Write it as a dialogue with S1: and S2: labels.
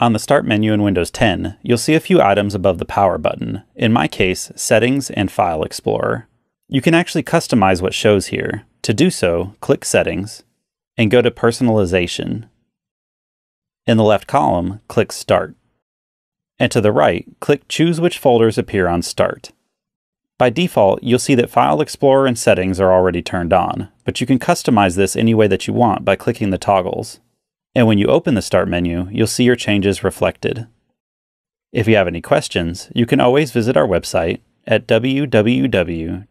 S1: On the Start menu in Windows 10, you'll see a few items above the Power button, in my case, Settings and File Explorer. You can actually customize what shows here. To do so, click Settings and go to Personalization. In the left column, click Start. And to the right, click Choose which folders appear on Start. By default, you'll see that File Explorer and Settings are already turned on, but you can customize this any way that you want by clicking the toggles and when you open the Start menu, you'll see your changes reflected. If you have any questions, you can always visit our website at www.acer.com.